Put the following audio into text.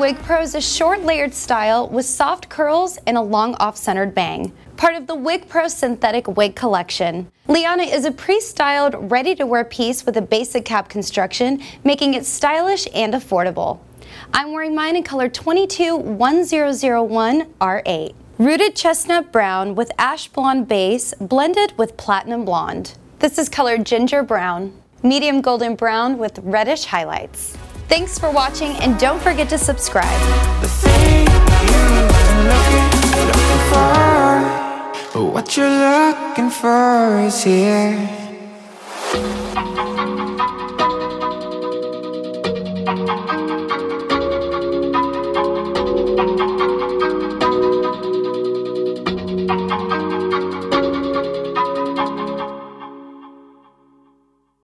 Wig Pro is a short layered style with soft curls and a long off-centered bang. Part of the Wig Pro synthetic wig collection. Liana is a pre-styled, ready-to-wear piece with a basic cap construction, making it stylish and affordable. I'm wearing mine in color 221001R8. Rooted chestnut brown with ash blonde base blended with platinum blonde. This is colored ginger brown. Medium golden brown with reddish highlights. Thanks for watching and don't forget to subscribe. What you're